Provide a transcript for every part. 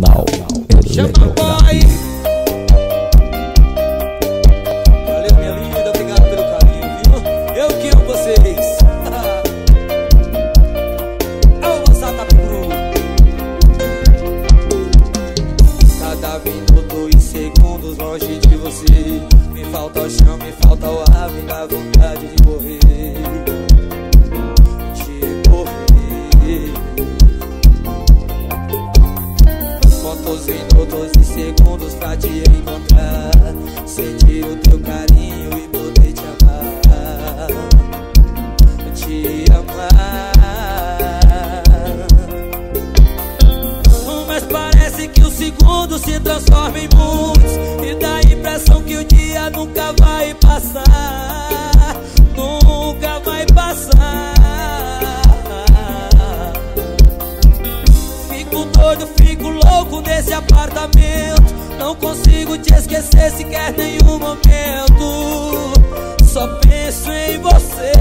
Nacional Eletrocardio. Valeu, minha linda, obrigado pelo carinho, viu? Eu que amo vocês. Cada minuto e segundos longe de você. Me falta o chão, me falta o ar, me dá vontade de morrer. Segundos pra te encontrar Sentir o teu carinho e poder te amar Te amar. Mas parece que o segundo se transforma em muitos E dá a impressão que o dia nunca vai passar nesse apartamento. Não consigo te esquecer sequer nenhum momento. Só penso em você.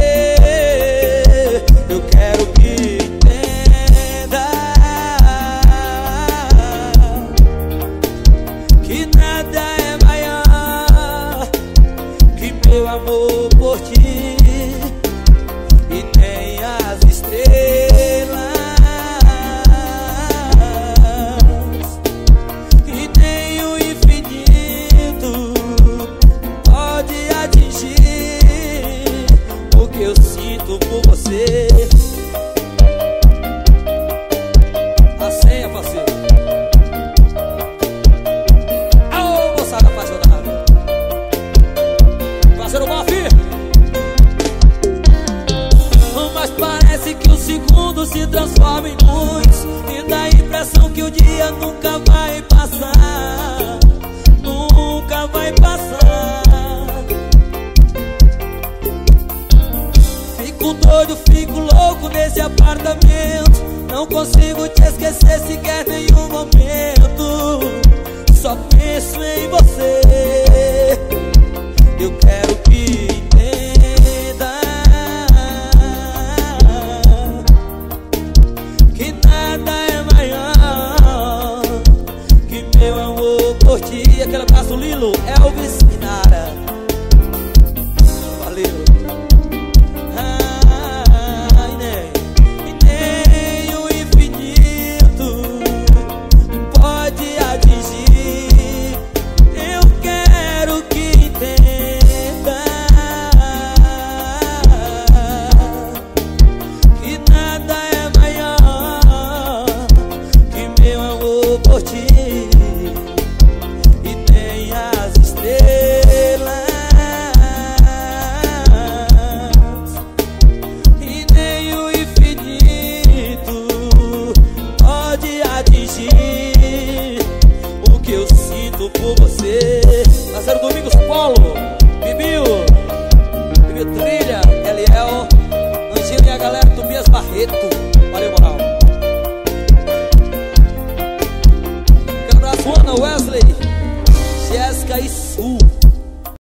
Eu quero que entenda Que nada é maior Que meu amor por ti Fico doido, fico louco nesse apartamento. Não consigo te esquecer sequer nenhum por você. Lázaro Domingos Paulo, Bibio Bibio Trilha, Eliel, Angelo e a galera do Bias Barreto. Valeu, moral. Quero abraço Ana Wesley, Jéssica e Sul.